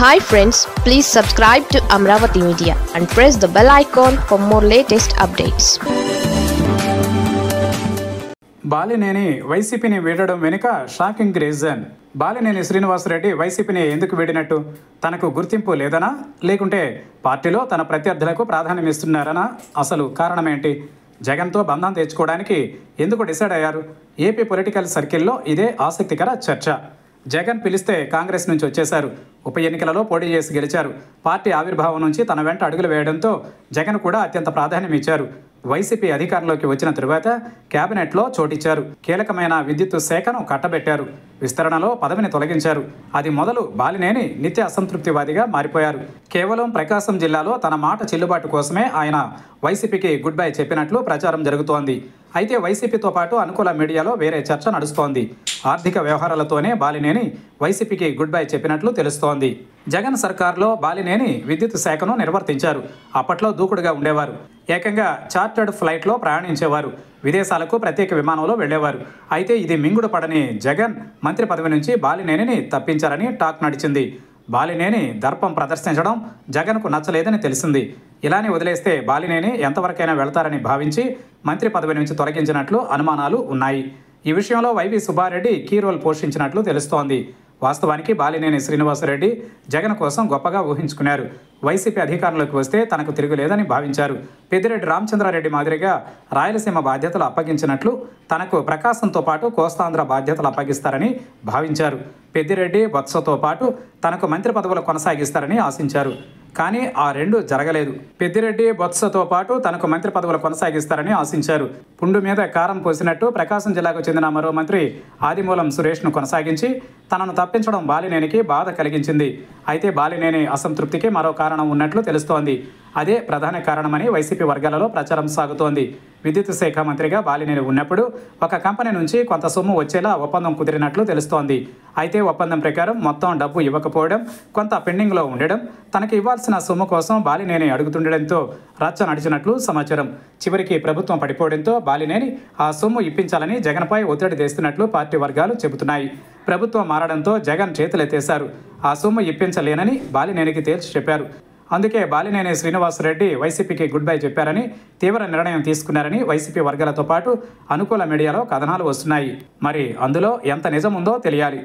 Hi friends please subscribe to Amaravati media and press the bell icon for more latest updates Balineni వైసీపీని వీడడం వెనుక shocking reason Balineni Srinivasa Reddy వైసీపీని ఎందుకు వీడినట్టు? తనకు గుర్తింపు లేదనా? లేకుంటే పార్టీలో తన ప్రత్యర్థులకు ప్రాధాన్యం ఇస్తున్నారనా? అసలు కారణమేంటి? జగన్తో బంధం తెచ్చుకోవడానికి ఎందుకు డిసైడ్ అయ్యారు? ఏపీ పొలిటికల్ సర్కిల్లో ఇదే ఆసక్తికర చర్చ. జగన్ పిలిస్తే కాంగ్రెస్ నుంచి వచ్చేశారు. ఉప ఎన్నికలలో పోటీ చేసి గెలిచారు. పార్టీ ఆవిర్భావం నుంచి తన వెంట అడుగులు వేయడంతో జగన్ కూడా అత్యంత ప్రాధాన్యం ఇచ్చారు. వైసీపీ అధికారంలోకి వచ్చిన తరువాత కేబినెట్లో చోటిచ్చారు. కీలకమైన విద్యుత్ శాఖను కట్టబెట్టారు. విస్తరణలో పదవిని తొలగించారు. అది మొదలు బాలినేని నిత్య అసంతృప్తివాదిగా మారిపోయారు. కేవలం ప్రకాశం జిల్లాలో తన మాట చెల్లుబాటు కోసమే ఆయన వైసీపీకి గుడ్ బై చెప్పినట్లు ప్రచారం జరుగుతోంది. అయితే వైసీపీతో పాటు అనుకూల మీడియాలో వేరే చర్చ నడుస్తోంది. ఆర్థిక వ్యవహారాలతోనే బాలినేని వైసీపీకి గుడ్ బై చెప్పినట్లు తెలుస్తోంది. జగన్ సర్కార్లో బాలినేని విద్యుత్ శాఖను నిర్వర్తించారు. అప్పట్లో దూకుడుగా ఉండేవారు. ఏకంగా చార్టర్డ్ ఫ్లైట్లో ప్రయాణించేవారు. విదేశాలకు ప్రత్యేక విమానంలో వెళ్ళేవారు. అయితే ఇది మింగుడు పడని జగన్ మంత్రి పదవి నుంచి బాలినేనిని తప్పించారని టాక్ నడిచింది. బాలినేని దర్పం ప్రదర్శించడం జగన్కు నచ్చలేదని తెలిసింది. ఇలానే వదిలేస్తే బాలినేని ఎంతవరకైనా వెళతారని భావించి మంత్రి పదవి నుంచి తొలగించినట్లు అనుమానాలు ఉన్నాయి. ఈ విషయంలో వైవి సుబ్బారెడ్డి కీ రోల్ పోషించినట్లు తెలుస్తోంది. వాస్తవానికి బాలినేని శ్రీనివాసరెడ్డి జగన్ కోసం గొప్పగా ఊహించుకున్నారు. వైసీపీ అధికారంలోకి వస్తే తనకు తిరుగులేదని భావించారు. పెద్దిరెడ్డి రామచంద్రారెడ్డి మాదిరిగా రాయలసీమ బాధ్యతలు అప్పగించినట్లు తనకు ప్రకాశంతో పాటు కోస్తాంధ్ర బాధ్యతలు అప్పగిస్తారని భావించారు. పెద్దిరెడ్డి బొత్సతో పాటు తనకు మంత్రి పదవులు కొనసాగిస్తారని ఆశించారు. కానీ ఆ రెండు జరగలేదు. పెద్దిరెడ్డి బొత్సతో పాటు తనకు మంత్రి పదవులు కొనసాగిస్తారని ఆశించారు. పుండు మీద కారం పోసినట్టు ప్రకాశం జిల్లాకు చెందిన మరో మంత్రి ఆదిమూలం సురేష్ను కొనసాగించి తనను తప్పించడం బాలినేనికి బాధ కలిగించింది. అయితే బాలినేని అసంతృప్తికి మరో కారణం ఉన్నట్లు తెలుస్తోంది. అదే ప్రధాన కారణమని వైసీపీ వర్గాలలో ప్రచారం సాగుతోంది. విద్యుత్ శాఖ మంత్రిగా బాలినేని ఉన్నప్పుడు ఒక కంపెనీ నుంచి కొంత సొమ్ము వచ్చేలా ఒప్పందం కుదిరినట్లు తెలుస్తోంది. అయితే ఒప్పందం ప్రకారం మొత్తం డబ్బు ఇవ్వకపోవడం కొంత పెండింగ్లో ఉండడం తనకి ఇవ్వాల్సిన సొమ్ము కోసం బాలినేని అడుగుతుండడంతో రచ్చ నడిచినట్లు సమాచారం. చివరికి ప్రభుత్వం పడిపోవడంతో బాలినేని ఆ సొమ్ము ఇప్పించాలని జగన్పై ఒత్తిడి తెస్తున్నట్లు పార్టీ వర్గాలు చెబుతున్నాయి. ప్రభుత్వం మారడంతో జగన్ చేతులెత్తేశారు. ఆ సొమ్ము ఇప్పించలేనని బాలినేనికి తేల్చి చెప్పారు. అందుకే బాలినేని శ్రీనివాసరెడ్డి వైసీపీకి గుడ్ బై చెప్పారని తీవ్ర నిర్ణయం తీసుకున్నారని వైసీపీ వర్గాలతో పాటు అనుకూల మీడియాలో కథనాలు వస్తున్నాయి. మరి అందులో ఎంత నిజం ఉందో తెలియాలి.